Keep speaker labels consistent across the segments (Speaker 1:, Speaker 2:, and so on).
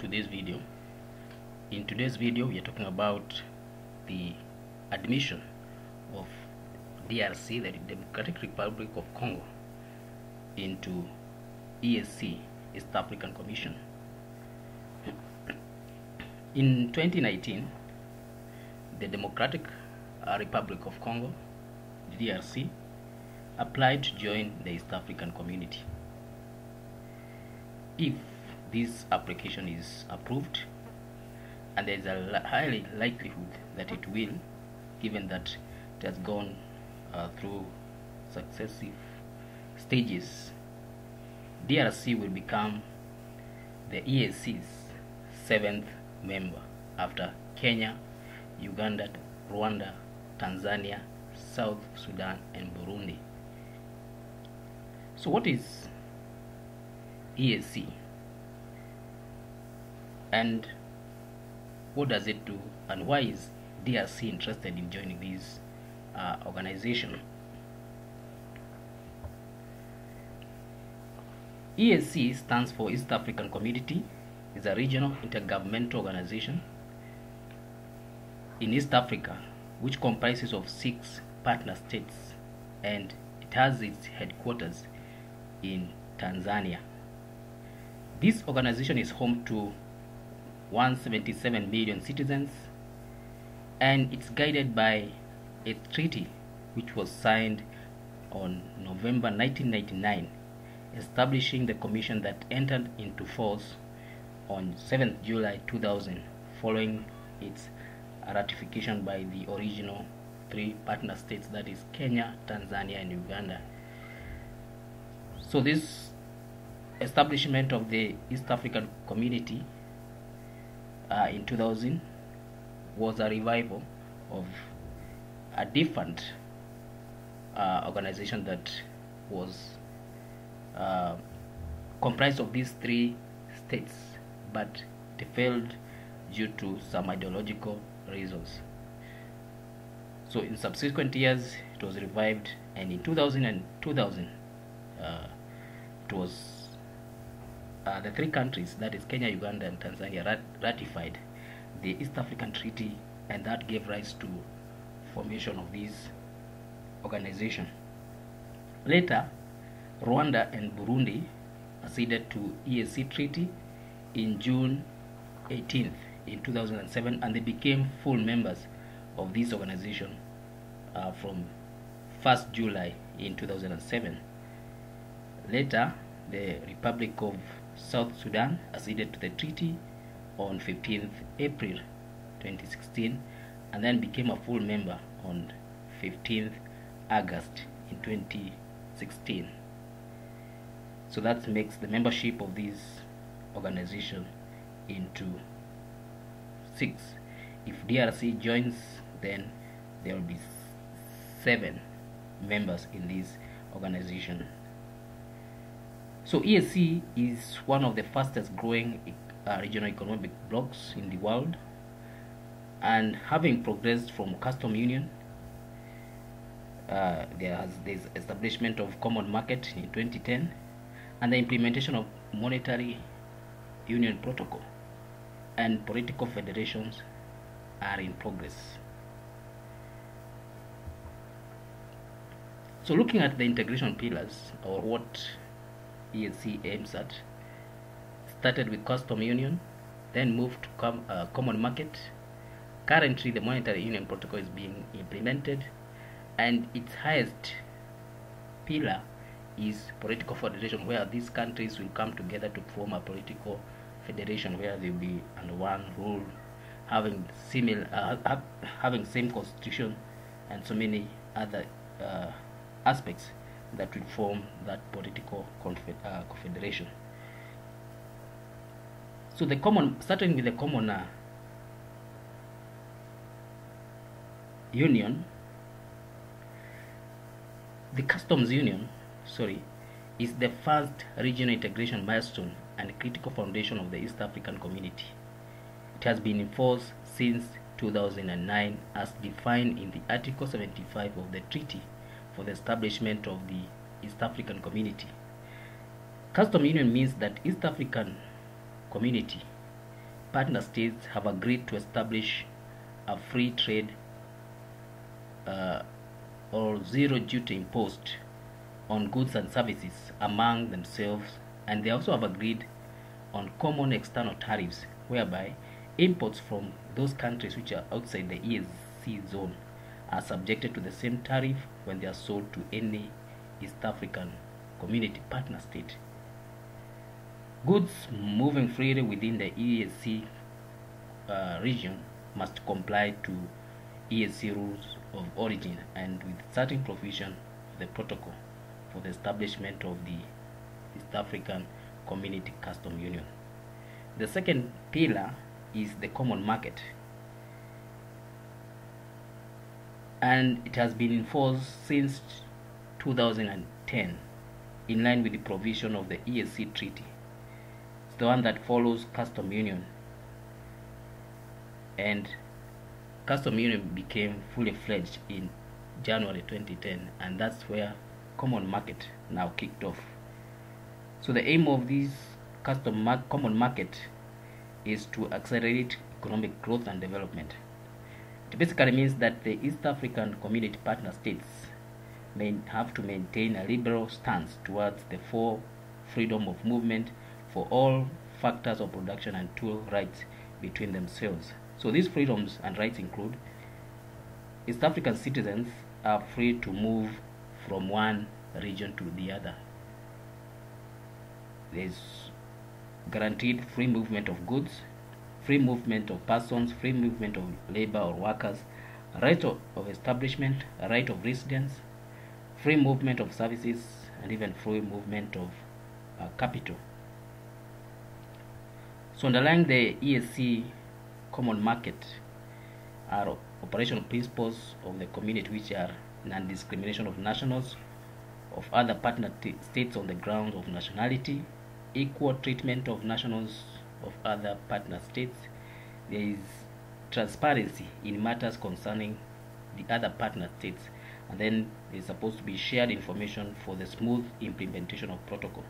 Speaker 1: to this video. In today's video we are talking about the admission of DRC the Democratic Republic of Congo into EAC East African Commission. In 2019 the Democratic uh, Republic of Congo DRC applied to join the East African community. If this application is approved and there is a highly likelihood that it will given that it has gone uh, through successive stages DRC will become the EAC's seventh member after Kenya, Uganda, Rwanda, Tanzania, South Sudan and Burundi. So what is EAC? And what does it do? And why is DRC interested in joining this uh, organization? EAC stands for East African Community. It's a regional intergovernmental organization in East Africa which comprises of six partner states. And it has its headquarters in Tanzania. This organization is home to 177 million citizens and it's guided by a treaty which was signed on November 1999 establishing the commission that entered into force on 7th July 2000 following its ratification by the original three partner states that is Kenya, Tanzania and Uganda. So this establishment of the East African community uh, in 2000 was a revival of a different uh, organization that was uh, comprised of these three states but they failed due to some ideological reasons. So in subsequent years it was revived and in 2000 and 2000 uh, it was uh, the three countries that is Kenya, Uganda and Tanzania rat- ratified the East African Treaty and that gave rise to formation of this organization. Later, Rwanda and Burundi acceded to EAC Treaty in June 18th in 2007 and they became full members of this organization uh, from 1st July in 2007. Later, the Republic of South Sudan acceded to the treaty on 15th April 2016 and then became a full member on 15th August in 2016. So that makes the membership of this organization into six. If DRC joins, then there will be seven members in this organization. So EAC is one of the fastest growing uh, regional economic blocs in the world. And having progressed from custom union uh, there has this establishment of common market in 2010 and the implementation of monetary union protocol and political federations are in progress. So looking at the integration pillars or what EAC aims at started with custom union then moved to com- uh, common market. Currently the monetary union protocol is being implemented and its highest pillar is political federation where these countries will come together to form a political federation where they will be under one rule having similar uh, ha- having same constitution and so many other uh, aspects that will form that political uh, confederation. So the common, starting with the common uh, union, the customs union, sorry, is the first regional integration milestone and critical foundation of the East African community. It has been in force since 2009 as defined in the Article 75 of the Treaty for the establishment of the East African community. Custom union means that East African community partner states have agreed to establish a free trade uh, or zero duty imposed on goods and services among themselves and they also have agreed on common external tariffs whereby imports from those countries which are outside the EAC zone are subjected to the same tariff when they are sold to any East African community partner state. Goods moving freely within the EAC uh, region must comply to EAC rules of origin and with certain provision of the protocol for the establishment of the East African Community Custom Union. The second pillar is the common market and it has been enforced since 2010 in line with the provision of the ESC treaty. It's the one that follows custom union and custom union became fully fledged in January 2010 and that's where common market now kicked off. So the aim of this custom mar common market is to accelerate economic growth and development. It basically means that the East African Community Partner States may have to maintain a liberal stance towards the four freedom of movement for all factors of production and tool rights between themselves. So these freedoms and rights include East African citizens are free to move from one region to the other. There's guaranteed free movement of goods, free movement of persons, free movement of labor or workers, right of, of establishment, right of residence, free movement of services, and even free movement of uh, capital. So underlying the ESC common market are operational principles of the community which are non-discrimination of nationals of other partner states on the grounds of nationality, equal treatment of nationals of other partner states. There is transparency in matters concerning the other partner states and then there is supposed to be shared information for the smooth implementation of protocol.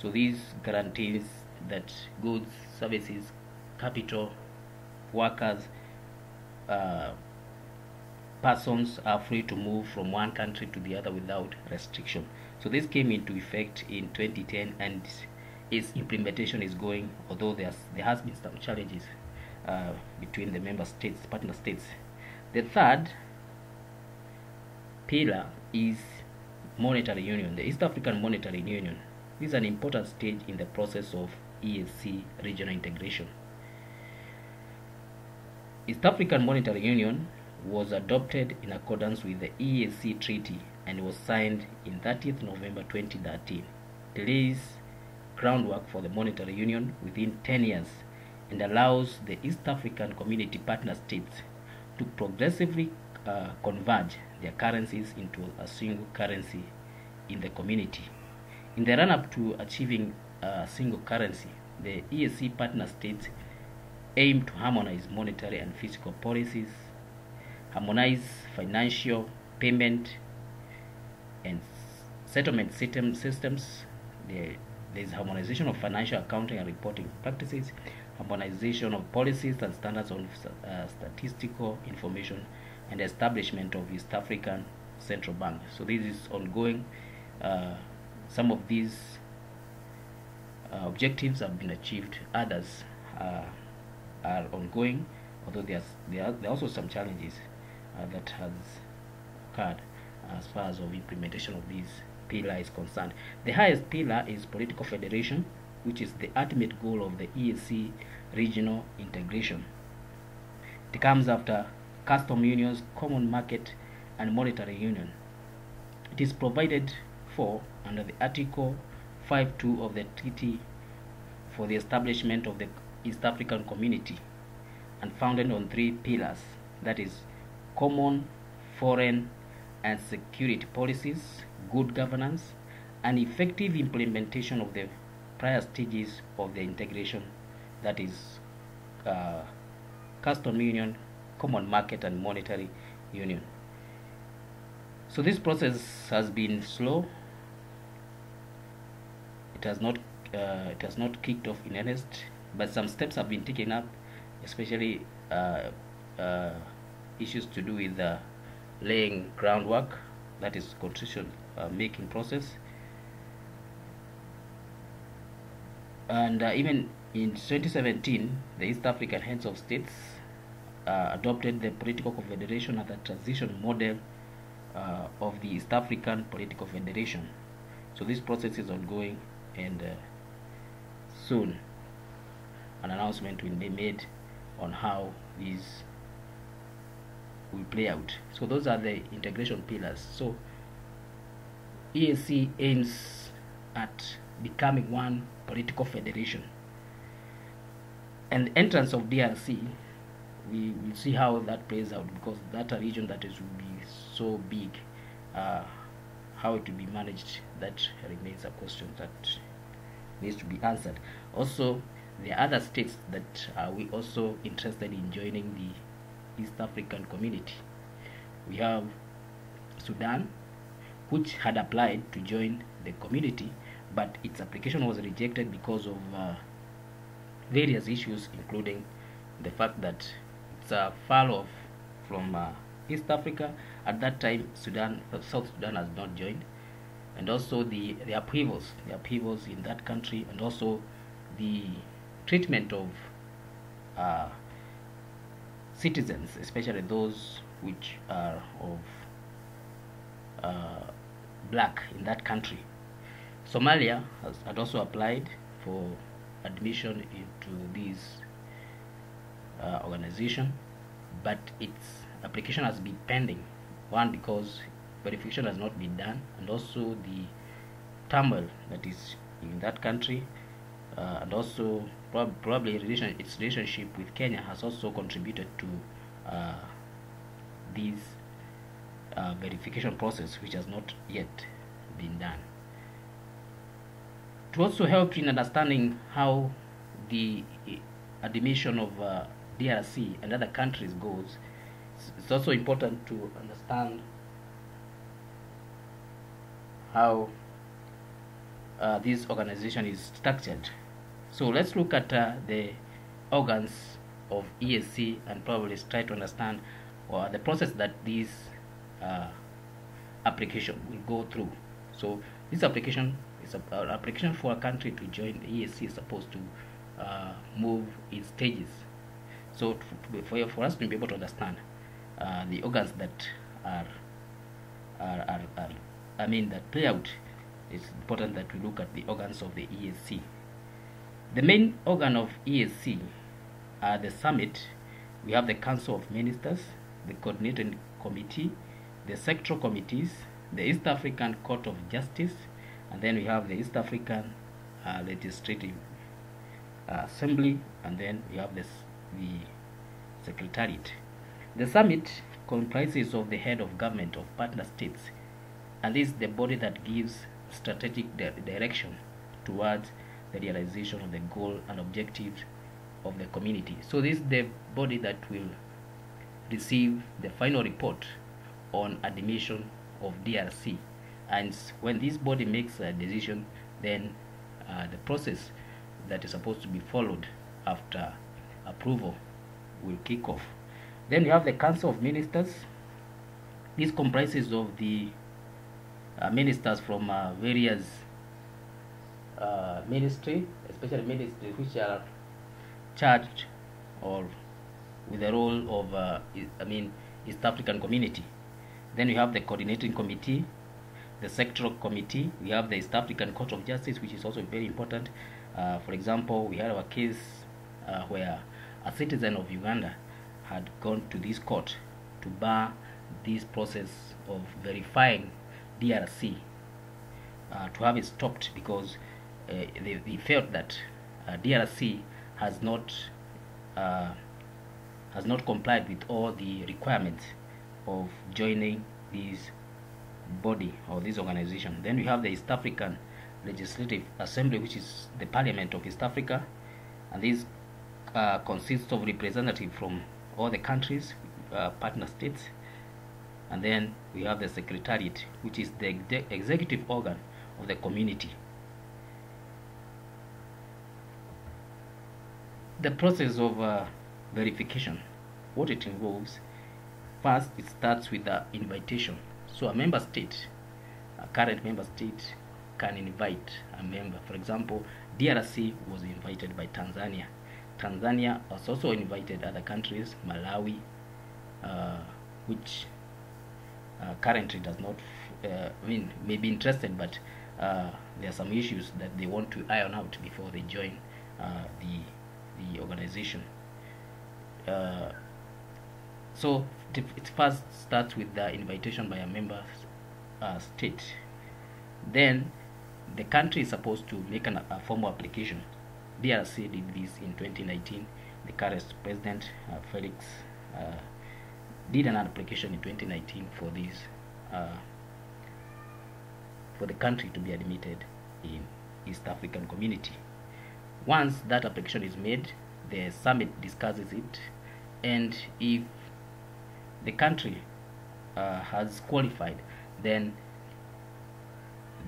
Speaker 1: So these guarantees that goods, services, capital, workers, uh, persons are free to move from one country to the other without restriction. So this came into effect in 2010 and its implementation is going, although there's, there has been some challenges uh, between the member states, partner states. The third pillar is monetary union, the East African Monetary Union. This is an important stage in the process of EAC regional integration. East African Monetary Union was adopted in accordance with the EAC Treaty and was signed in 30th November 2013. It lays groundwork for the monetary union within 10 years and allows the East African Community Partner States to progressively uh, converge their currencies into a single currency in the community. In the run-up to achieving a single currency, the EAC partner states aim to harmonize monetary and fiscal policies, harmonize financial, payment, and settlement system systems. There, there is harmonization of financial accounting and reporting practices, harmonization of policies and standards on uh, statistical information, and establishment of East African Central Bank. So this is ongoing. Uh, some of these uh, objectives have been achieved. Others uh, are ongoing, although there's, there, are, there are also some challenges uh, that has occurred as far as of implementation of these pillar is concerned. The highest pillar is political federation, which is the ultimate goal of the EAC regional integration. It comes after custom unions, common market, and monetary union. It is provided for under the Article 5.2 of the Treaty for the establishment of the East African Community and founded on three pillars that is common foreign and security policies, good governance, and effective implementation of the prior stages of the integration that is uh, custom union, common market, and monetary union. So this process has been slow. It has not uh, it has not kicked off in earnest but some steps have been taken up, especially uh, uh, issues to do with the laying groundwork, that is constitution uh, making process. And uh, even in 2017, the East African heads of states uh, adopted the political confederation as a transition model uh, of the East African political federation. So this process is ongoing and uh, soon an announcement will be made on how these will play out. So those are the integration pillars. So EAC aims at becoming one political federation. And the entrance of DRC, we will see how that plays out because that a region that is will be so big. Uh, how it will be managed, that remains a question that needs to be answered. Also, there are other states that are we also interested in joining the East African community. We have Sudan, which had applied to join the community, but its application was rejected because of uh, various issues, including the fact that it's a far off from uh, East Africa. At that time, Sudan, uh, South Sudan has not joined, and also the the upheavals, the upheavals in that country, and also the treatment of uh, citizens, especially those which are of uh, black in that country. Somalia has, had also applied for admission into this uh, organization, but its application has been pending. One, because verification has not been done, and also the turmoil that is in that country, uh, and also prob probably relation its relationship with Kenya has also contributed to uh, this uh, verification process, which has not yet been done. To also help in understanding how the admission of uh, DRC and other countries goes, it's also important to understand how uh, this organization is structured. So let's look at uh, the organs of EAC and probably try to understand uh, the process that this uh, application will go through. So this application is an application for a country to join the EAC is supposed to uh, move in stages. So for, for us to be able to understand uh, the organs that are, are, are, are, I mean that play out, it's important that we look at the organs of the EAC. The main organ of EAC are the summit, we have the Council of Ministers, the Coordinating Committee, the sectoral committees, the East African Court of Justice, and then we have the East African uh, Legislative uh, Assembly, and then we have this, the Secretariat. The summit comprises of the head of government of partner states, and is the body that gives strategic di direction towards the realization of the goal and objectives of the community. So this is the body that will receive the final report on admission of DRC. And when this body makes a decision, then uh, the process that is supposed to be followed after approval will kick off. Then you have the Council of Ministers. This comprises of the uh, ministers from uh, various uh, ministry, especially ministries which are charged or with the role of, uh, I mean, East African community. Then we have the coordinating committee, the sectoral committee. We have the East African Court of Justice, which is also very important. Uh, for example, we had a case uh, where a citizen of Uganda had gone to this court to bar this process of verifying DRC uh, to have it stopped because uh, they, they, felt that uh, DRC has not uh, has not complied with all the requirements of joining this body or this organization. Then we have the East African Legislative Assembly, which is the Parliament of East Africa, and this uh, consists of representatives from all the countries, uh, partner states, and then we have the Secretariat, which is the ex executive organ of the community. the process of uh, verification, what it involves, first it starts with the invitation. So a member state, a current member state, can invite a member. For example, DRC was invited by Tanzania. Tanzania was also invited other countries, Malawi, uh, which uh, currently does not, uh, I mean, may be interested, but uh, there are some issues that they want to iron out before they join uh, the the organization. So it, it first starts with the invitation by a member uh, state. Then the country is supposed to make an, a formal application. DRC did this in 2019. The current president, uh, Felix, uh, did an application in 2019 for this, uh, for the country to be admitted in East African community. Once that application is made, the summit discusses it, and if the country uh, has qualified, then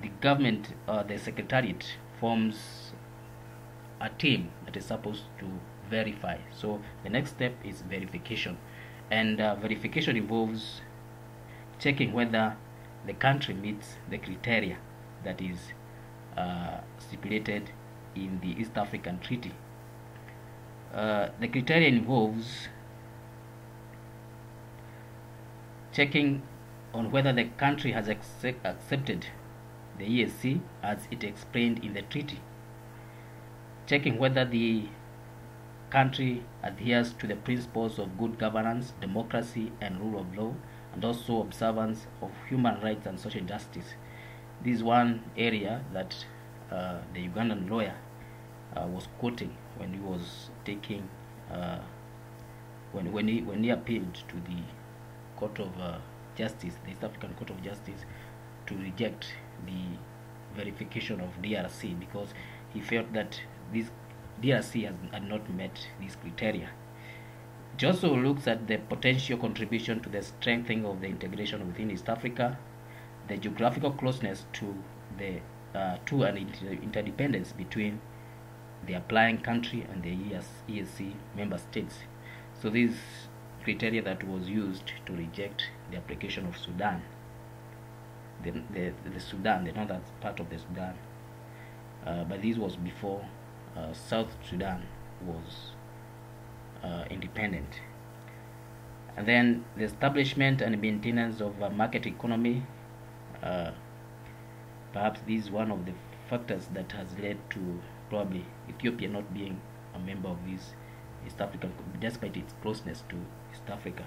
Speaker 1: the government, uh, the secretariat, forms a team that is supposed to verify. So the next step is verification, and uh, verification involves checking whether the country meets the criteria that is uh, stipulated in the East African Treaty. Uh, the criteria involves checking on whether the country has accept, accepted the ESC as it explained in the treaty, checking whether the country adheres to the principles of good governance, democracy, and rule of law, and also observance of human rights and social justice. This is one area that uh, the Ugandan lawyer uh, was quoting when he was taking uh, when when he when he appealed to the Court of uh, Justice, the East African Court of Justice, to reject the verification of DRC because he felt that this DRC has, had not met these criteria. It also looks at the potential contribution to the strengthening of the integration within East Africa, the geographical closeness to the uh, to an inter interdependence between the applying country and the ES ESC member states. So this criteria that was used to reject the application of Sudan, the, the, the Sudan, the northern part of the Sudan. Uh, but this was before uh, South Sudan was uh, independent. And then the establishment and maintenance of a market economy. Uh, perhaps this is one of the factors that has led to probably Ethiopia not being a member of this East African, despite its closeness to East Africa,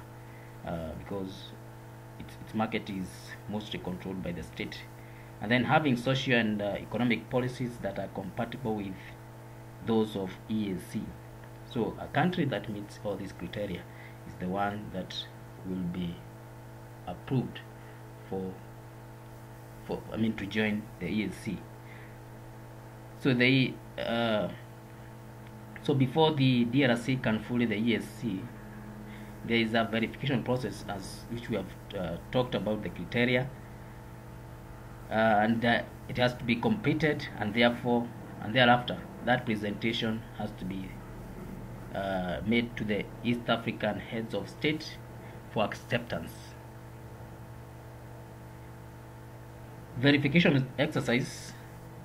Speaker 1: uh, because its, its market is mostly controlled by the state. And then having social and uh, economic policies that are compatible with those of EAC. So a country that meets all these criteria is the one that will be approved for for I mean to join the EAC. So they uh, so before the DRC can fully the ESC, there is a verification process as which we have uh, talked about the criteria, uh, and uh, it has to be completed, and therefore and thereafter that presentation has to be uh, made to the East African heads of state for acceptance. Verification exercise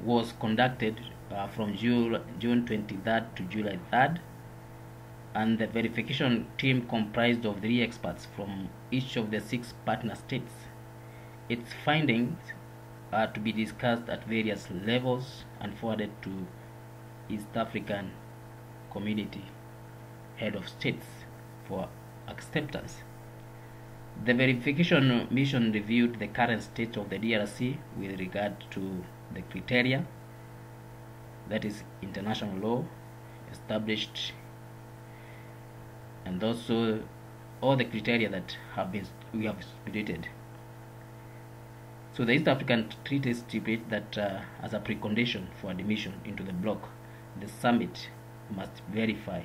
Speaker 1: was conducted uh, from June, June 23rd to July 3rd, and the verification team comprised of three experts from each of the six partner states. Its findings are to be discussed at various levels and forwarded to East African Community Head of States for acceptance. The verification mission reviewed the current state of the DRC with regard to the criteria, that is international law, established, and also all the criteria that have been we have stipulated. So the East African Treaty stipulates that uh, as a precondition for admission into the bloc, the summit must verify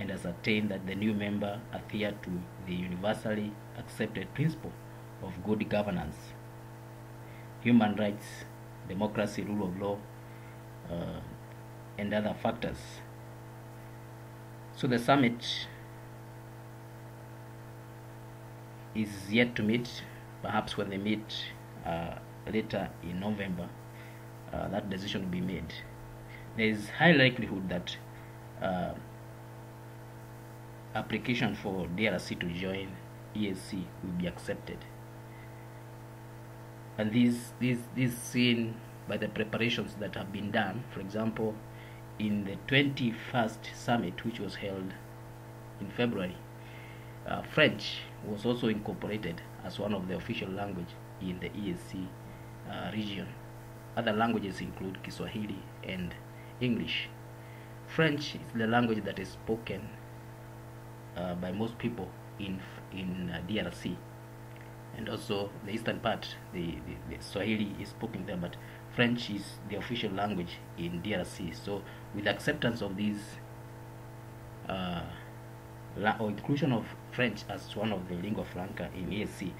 Speaker 1: and ascertain that the new member adhere to the universally accepted principle of good governance, human rights, democracy, rule of law, uh, and other factors. So the summit is yet to meet. Perhaps when they meet uh, later in November, uh, that decision will be made. There is high likelihood that uh, application for DRC to join ESC will be accepted. And this this this seen by the preparations that have been done. For example, in the 21st summit, which was held in February, uh, French was also incorporated as one of the official language in the EAC uh, region. Other languages include Kiswahili and English. French is the language that is spoken uh, by most people in in uh, DRC, and also the eastern part, the, the, the Swahili is spoken there, but French is the official language in DRC. So, with acceptance of these uh, or inclusion of French as one of the lingua franca in EAC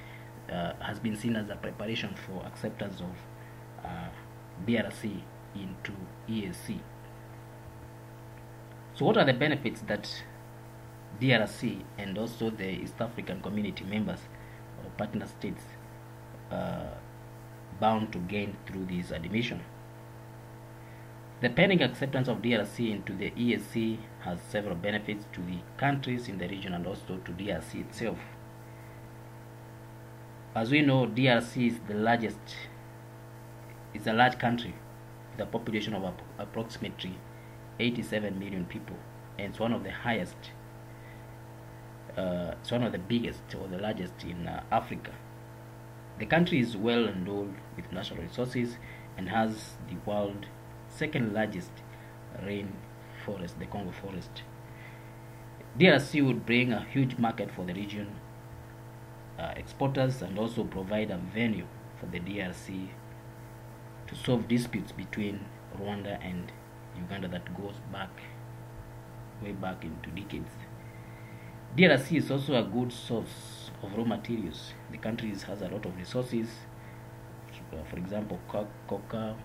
Speaker 1: uh, has been seen as a preparation for acceptance of uh, DRC into EAC. So, what are the benefits that DRC and also the East African community members partner states uh, bound to gain through this admission? The pending acceptance of DRC into the ESC has several benefits to the countries in the region and also to DRC itself. As we know, DRC is the largest, it's a large country with a population of approximately 87 million people, and it's one of the highest, uh, it's one of the biggest or the largest in uh, Africa. The country is well endowed with natural resources and has the world's second largest rain forest, the Congo forest. DRC would bring a huge market for the region uh, exporters and also provide a venue for the DRC to solve disputes between Rwanda and Uganda that goes back way back into decades. DRC is also a good source of raw materials. The country has a lot of resources, for example, coca,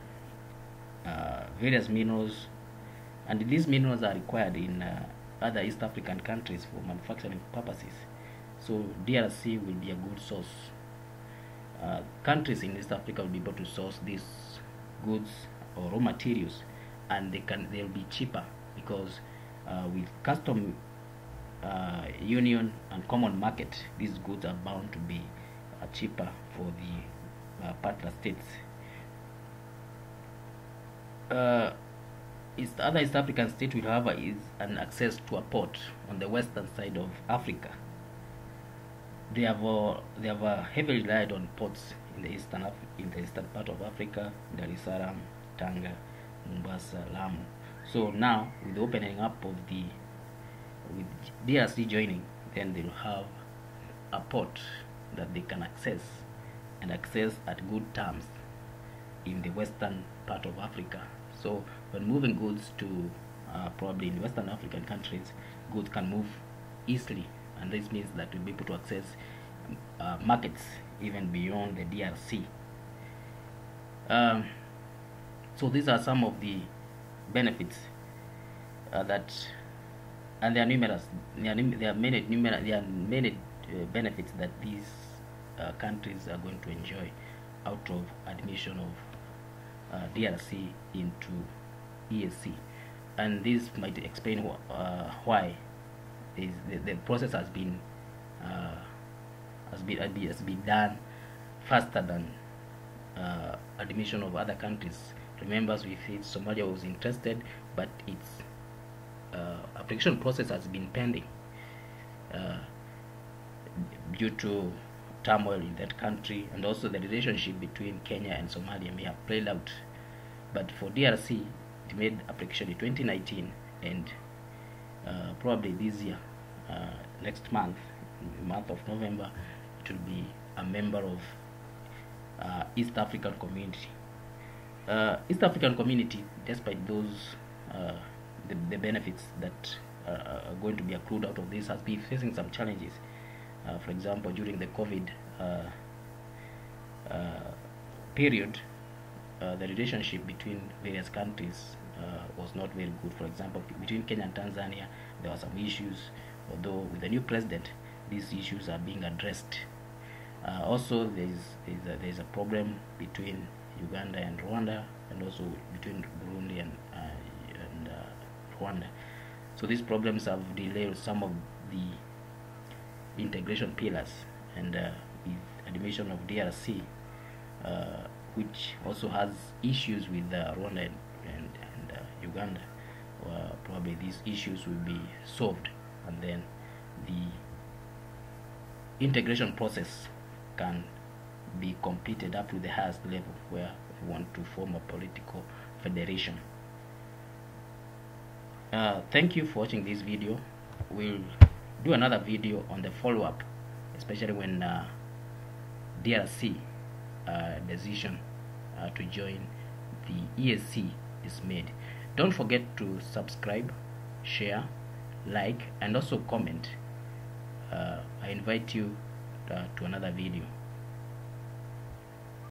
Speaker 1: uh, various minerals, and these minerals are required in uh, other East African countries for manufacturing purposes. So DRC will be a good source. Uh, countries in East Africa will be able to source these goods or raw materials, and they can they'll be cheaper because uh, with custom uh, union and common market, these goods are bound to be uh, cheaper for the uh, partner states. Uh, East, other East African state will have is an access to a port on the western side of Africa. They have uh, they have uh, heavily relied on ports in the eastern Af in the eastern part of Africa, Dar es Salaam, Tanga, Mombasa, Lamu. So now with the opening up of the with DRC joining, then they'll have a port that they can access and access at good terms in the western part of Africa. So when moving goods to uh, probably in Western African countries, goods can move easily, and this means that we'll be able to access uh, markets even beyond the DRC. Um, so these are some of the benefits uh, that, and there are numerous. There are, there are many numerous. There are many uh, benefits that these uh, countries are going to enjoy out of admission of uh, DRC into ESC and this might explain wh uh, why the, the process has been uh, has been has been done faster than uh, admission of other countries. Remember, we said Somalia was interested, but its uh, application process has been pending uh, due to turmoil in that country and also the relationship between Kenya and Somalia may have played out. But for DRC, it made application in 2019 and uh, probably this year, uh, next month, month of November, it will be a member of uh, East African community. Uh, East African community, despite those uh, the, the benefits that uh, are going to be accrued out of this, has been facing some challenges. Uh, for example, during the COVID uh, period, the relationship between various countries was not very good. For example, between Kenya and Tanzania, there were some issues, although with the new president, these issues are being addressed. Uh, also, there is there's a, there's a problem between Uganda and Rwanda, and also between Burundi and Rwanda. So these problems have delayed some of the integration pillars, and uh, with admission of DRC, uh, which also has issues with uh, Rwanda and, and, and uh, Uganda, probably these issues will be solved, and then the integration process can be completed up to the highest level where we want to form a political federation. Uh, thank you for watching this video. We'll do another video on the follow-up, especially when uh, DRC uh, decision uh, to join the ESC is made. Don't forget to subscribe, share, like, and also comment. Uh, I invite you to another video.